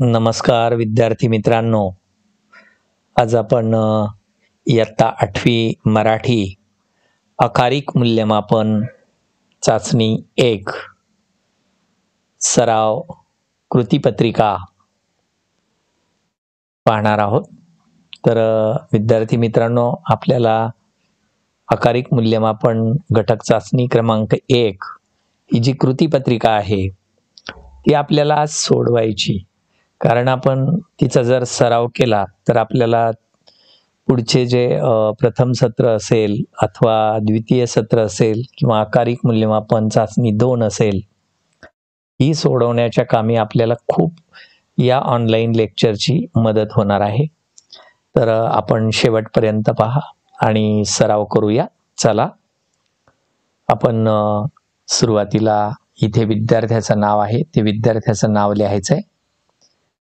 नमस्कार विद्यार्थी मित्रांनो. आज आपण इयत्ता आठवी मराठी अकारिक मूल्यमापन चाचणी एक सराव कृतीपत्रिका पाहणार आहोत. तर विद्यार्थी मित्रांनो आपल्याला अकारिक मूल्यमापन घटक चाचणी क्रमांक एक ही जी कृतीपत्रिका आहे ती आपल्याला आज सोडवायची. कारण आपण तिचा जर सराव केला तर आपल्याला पुढचे जे प्रथम सत्र असेल अथवा द्वितीय सत्र असेल किंवा आकारिक मूल्यमापन चाचणी दोन असेल ही सोडवण्याच्या कामी आपल्याला खूप या ऑनलाईन लेक्चरची मदत होणार आहे. तर आपण शेवटपर्यंत पहा आणि सराव करूया. चला आपण सुरुवातीला इथे विद्यार्थ्याचं नाव आहे ते विद्यार्थ्याचं नाव लिहायचं आहे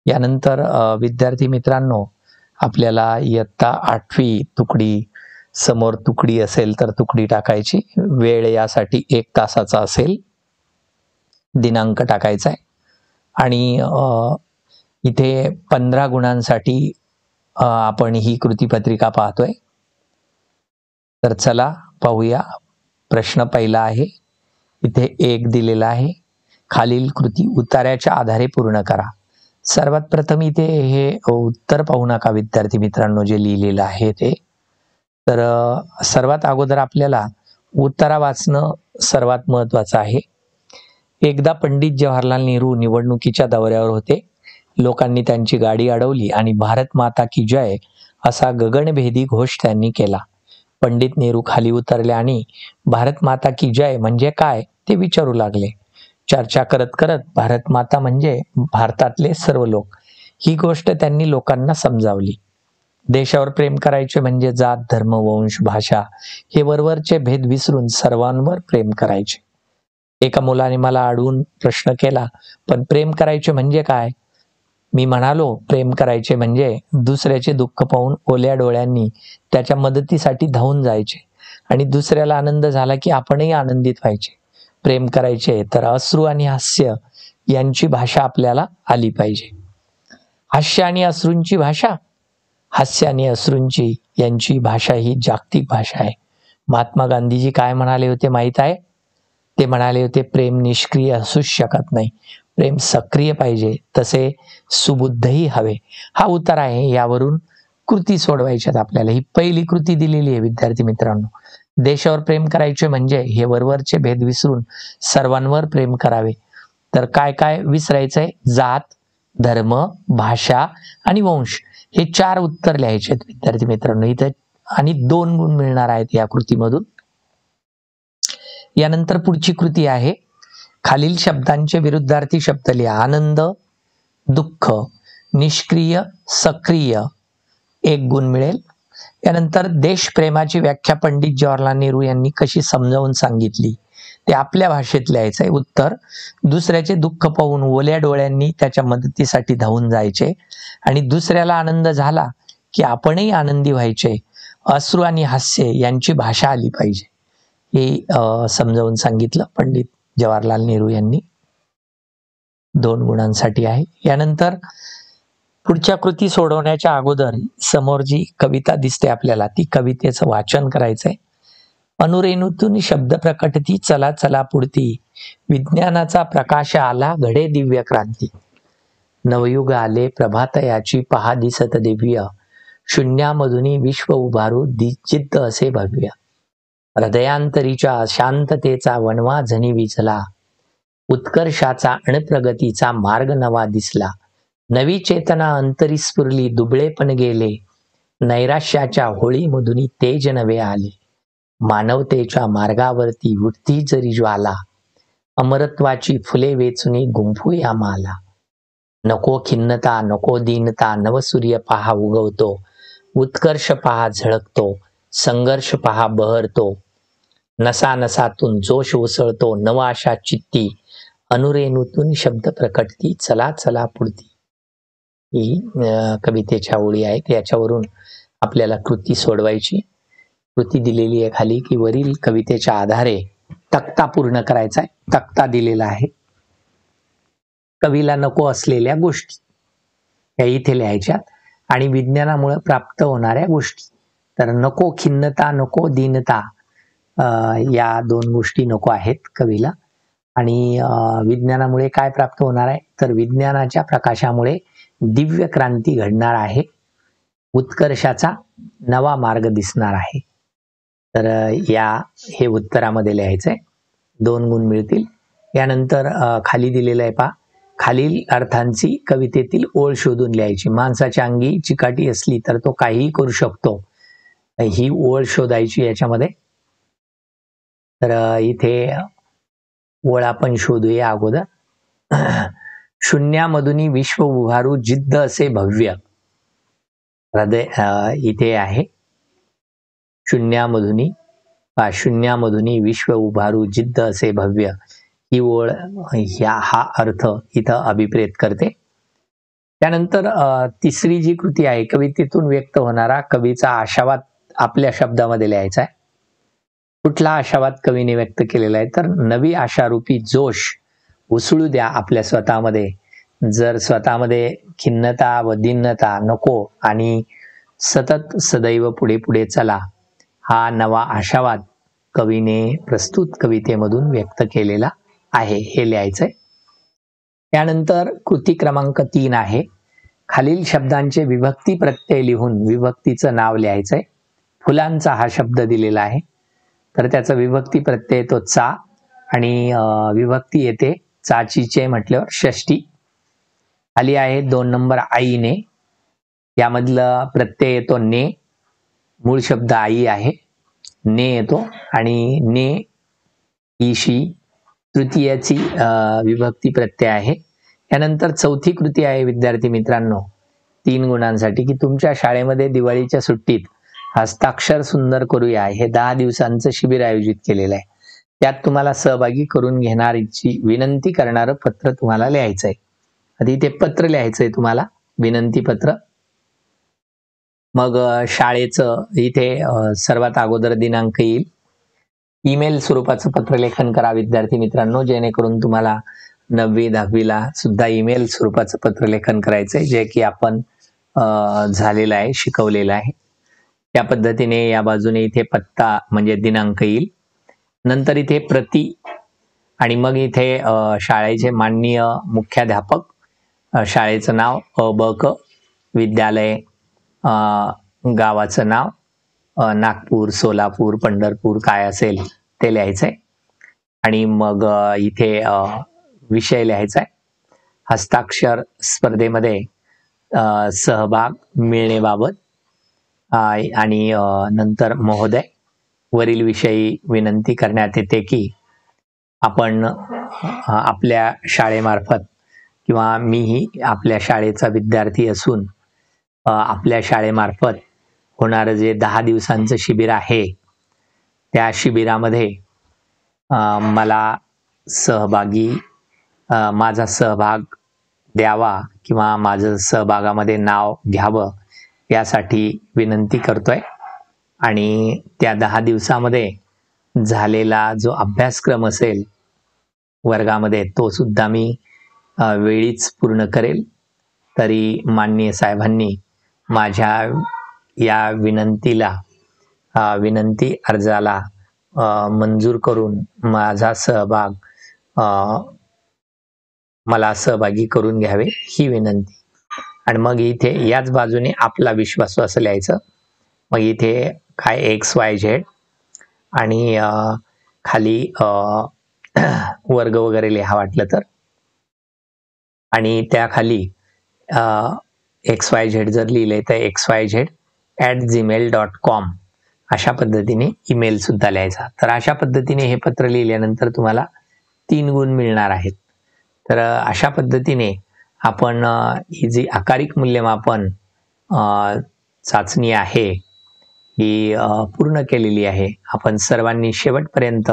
यानंतर विद्यार्थी मित्रांनो आपल्याला इयत्ता आठवी तुकडी समोर तुकडी असेल तर तुकडी टाकायची. वेळ यासाठी एक तासाचा असेल. दिनांक टाकायचा आहे आणि इथे पंधरा गुणांसाठी आपण ही कृतीपत्रिका पाहतोय. तर चला पाहूया. प्रश्न पहिला आहे. इथे एक दिलेला आहे. खालील कृती उतार्याच्या आधारे पूर्ण करा. सर्वात प्रथम इथे हे उत्तर पाहू नका विद्यार्थी मित्रांनो जे लिहिलेलं आहे ते. तर सर्वात अगोदर आपल्याला उत्तरा वाचणं सर्वात महत्वाचं आहे. एकदा पंडित जवाहरलाल नेहरू निवडणुकीच्या दौऱ्यावर होते. लोकांनी त्यांची गाडी अडवली आणि भारत माता की जय असा गगनभेदी घोष त्यांनी केला. पंडित नेहरू खाली उतरले आणि भारत माता की जय म्हणजे काय? ते विचारू लागले. चर्चा करत करत भारत माता म्हणजे भारतातले सर्व लोक. ही गोष्ट त्यांनी लोकांना समजावली. देशावर प्रेम करायचे म्हणजे जात धर्म वंश भाषा हे वरवरचे भेद विसरून सर्वांवर प्रेम करायचे. एका मुलाने मला अडवून प्रश्न केला पण प्रेम करायचे म्हणजे काय? मी म्हणालो प्रेम करायचे म्हणजे दुसऱ्याचे दुःख पाहून ओल्या डोळ्यांनी त्याच्या मदतीसाठी धावून जायचे आणि दुसऱ्याला आनंद झाला की आपणही आनंदित व्हायचे. प्रेम करायचे तर अश्रू आणि हास्य यांची भाषा आपल्याला आली पाहिजे. हास्य आणि अश्रूंची भाषा हास्य आणि अश्रूंची यांची भाषा ही जागतिक भाषा आहे. महात्मा गांधीजी काय म्हणाले होते माहीत आहे? ते म्हणाले होते प्रेम निष्क्रिय असूच शकत नाही. प्रेम सक्रिय पाहिजे तसे सुबुद्धही हवे. हा उतार आहे यावरून कृती सोडवायच्यात आपल्याला. ही पहिली कृती दिलेली आहे विद्यार्थी मित्रांनो. देशावर प्रेम करायचे म्हणजे हे वरवरचे भेद विसरून सर्वांवर प्रेम करावे. तर काय काय विसरायचंय? जात धर्म भाषा आणि वंश. हे चार उत्तर लिहायचे आहेत विद्यार्थी मित्रांनो. इथं आणि दोन गुण मिळणार आहेत या कृतीमधून. यानंतर पुढची कृती आहे. खालील शब्दांचे विरुद्धार्थी शब्द लिहा. आनंद दुःख निष्क्रिय सक्रिय एक गुण मिळेल. यानंतर देशप्रेमाची व्याख्या पंडित जवाहरलाल नेहरू यांनी कशी समजावून सांगितली? ते आपल्या भाषेत लिहायचं आहे उत्तर दुसऱ्याचे दुःख पाहून ओल्या डोळ्यांनी त्याच्या मदतीसाठी धावून जायचे आणि दुसऱ्याला आनंद झाला की आपणही आनंदी व्हायचे. अश्रू आणि हास्य यांची भाषा आली पाहिजे. हे समजावून सांगितलं पंडित जवाहरलाल नेहरू यांनी. दोन गुणांसाठी आहे. यानंतर पुढच्या कृती सोडवण्याच्या अगोदर समोर जी कविता दिसते आपल्याला. ती कवितेचं वाचन करायचंय. अनुरेणूतून शब्द प्रकटती चला चला पुढती. विज्ञानाचा प्रकाश आला घडे दिव्य क्रांती. नवयुग आले प्रभातयाची पहा दिसत दिव्य. शून्यामधून विश्व उभारू दिचित्त असे भव्य. हृदयांतरीच्या शांततेचा वणवा झणी विझला. उत्कर्षाचा अणप्रगतीचा मार्ग नवा दिसला. नवी चेतना अंतरी स्फुरली दुबळेपण गेले. नैराश्याच्या होळीमधून तेज नवे आले. मानवतेच्या मार्गावरती उठती जरी ज्वाला अमरत्वाची फुले वेचुनी गुंफूया माला. नको खिन्नता नको दीनता नवसूर्य पहा उगवतो. उत्कर्ष पहा झळकतो संघर्ष पहा बहरतो. नसा नसातून जोश उसळतो नवाशा चित्ती अनुरेणूतून शब्द प्रकटती चला चला पुढती. ही कवितेच्या ओळी आहेत. याच्यावरून आपल्याला कृती सोडवायची. कृती दिलेली आहे खाली की वरील कवितेच्या आधारे तक्ता पूर्ण करायचा आहे तक्ता दिलेला आहे. कवीला नको असलेल्या गोष्टी या इथे लिहायच्या आणि विज्ञानामुळे प्राप्त होणाऱ्या गोष्टी. तर नको खिन्नता नको दीनता या दोन गोष्टी नको आहेत कवीला. आणि विज्ञानामुळे काय प्राप्त होणार आहे? तर विज्ञानाच्या प्रकाशामुळे दिव्य क्रांती घडणार आहे. उत्कर्षाचा नवा मार्ग दिसणार आहे. तर या हे उत्तरामध्ये लिहायचंय. दोन गुण मिळतील. यानंतर खाली दिलेलं आहे पा खालील अर्थांची कवितेतील ओळ शोधून लिहायची. माणसाच्या अंगी चिकाटी असली तर तो काहीही करू शकतो. ही ओळ शोधायची याच्यामध्ये. तर इथे ओळ आपण शोधूया अगोदर. शून्यामधून विश्व उभारू जिद्द असे भव्य. हृदय इथे आहे. शून्यामधुनी शून्यामधुनी विश्व उभारू जिद्द असे भव्य. ही ओळ ह्या हा अर्थ इथं अभिप्रेत करते. त्यानंतर तिसरी जी कृती आहे कवितेतून व्यक्त होणारा कवीचा आशावाद आपल्या शब्दामध्ये लिहायचा आहे. कुठला आशावाद कवीने व्यक्त केलेला आहे? तर नवी आशारूपी जोश उसळू द्या आपल्या स्वतःमध्ये. जर स्वतःमध्ये खिन्नता व दिन्नता नको आणि सतत सदैव पुढे पुढे चला हा नवा आशावाद कवीने प्रस्तुत कवितेमधून व्यक्त केलेला आहे. हे लिहायचंय. त्यानंतर कृती क्रमांक तीन आहे. खालील शब्दांचे विभक्ती प्रत्यय लिहून विभक्तीचं नाव लिहायचंय. फुलांचा हा शब्द दिलेला आहे. तर त्याचा विभक्ती प्रत्यय तो चा आणि विभक्ती येते चाचीचे म्हटल्यावर षष्टी. खाली आहे दोन नंबर आईने. यामधलं प्रत्यय येतो ने. मूळ शब्द आई आहे. ने येतो आणि ने ईशी तृतीयाची विभक्ती प्रत्यय आहे. यानंतर चौथी कृती आहे विद्यार्थी मित्रांनो. तीन गुणांसाठी की तुमच्या शाळेमध्ये दिवाळीच्या सुट्टीत हस्ताक्षर सुंदर करूया. हे दहा दिवसांचं शिबिर आयोजित केलेलं आहे. त्यात तुम्हाला सहभागी करून घेणारीची विनंती करणारं पत्र तुम्हाला लिहायचं आहे आधी ते पत्र लिहायचंय तुम्हाला विनंती पत्र. मग शाळेचं इथे सर्वात अगोदर दिनांक येईल. ईमेल स्वरूपाचं पत्रलेखन करा विद्यार्थी मित्रांनो जेणेकरून तुम्हाला नववी दहावीला सुद्धा ईमेल स्वरूपाचं पत्रलेखन करायचंय जे की आपण झालेलं आहे शिकवलेलं आहे. त्या पद्धतीने या बाजूने इथे पत्ता म्हणजे दिनांक येईल. नंतर इथे प्रति आणि मग इथे शाळेचे माननीय मुख्याध्यापक शाळेचं नाव अ ब क विद्यालय गावाचं नाव नागपूर सोलापूर पंढरपूर काय असेल ते लिहायचंय. आणि मग इथे विषय लिहायचा आहे हस्ताक्षर स्पर्धेमध्ये सहभाग मिळणेबाबत आणि नंतर महोदय वरील विषयी विनंती करण्यात येते की आपण आपल्या शाळेमार्फत किंवा मीही आपल्या शाळेचा विद्यार्थी असून आपल्या शाळेमार्फत होणारं जे दहा दिवसांचं शिबिर आहे त्या शिबिरामध्ये मला सहभागी माझा सहभाग द्यावा किंवा माझं सहभागामध्ये नाव घ्यावं यासाठी विनंती करतोय. आणि त्या दहा दिवसामध्ये झालेला जो अभ्यासक्रम असेल वर्गामध्ये तो सुद्धा मी वेळीच पूर्ण करेल. तरी माननीय साहेबांनी माझ्या या विनंतीला विनंती अर्जाला मंजूर करून माझा सहभाग मला सहभागी करून घ्यावे ही विनंती. आणि मग इथे याच बाजूने आपला विश्वास असं लिहायचं. मग इथे काय एक्स वाय झेड आणि खाली वर्ग वगैरे लिहा वाटलं तर. आणि त्या खाली एक्स वाय झेड जर लिहिले तर X Y Z at Gmail dot com अशा पद्धतीने ईमेल सुद्धा लिहायचा. तर अशा पद्धतीने हे पत्र लिहिल्यानंतर तुम्हाला तीन गुण मिळणार आहेत. तर अशा पद्धतीने आपण ही जी आकारिक मूल्यमापन चाचणी आहे ही पूर्ण केलेली आहे. आपण सर्वांनी शेवटपर्यंत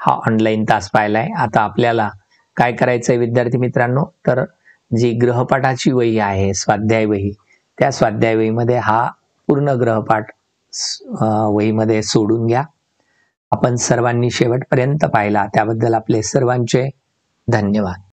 हा ऑनलाईन तास पाहिलाय. आता आपल्याला काय करायचंय विद्यार्थी मित्रांनो? तर जी ग्रहपाठाची वही आहे स्वाध्याय वही त्या स्वाध्याय वहीमध्ये हा पूर्ण ग्रहपाठ वहीमध्ये सोडून घ्या. आपण सर्वांनी शेवटपर्यंत पाहिला. त्याबद्दल आपले सर्वांचे धन्यवाद.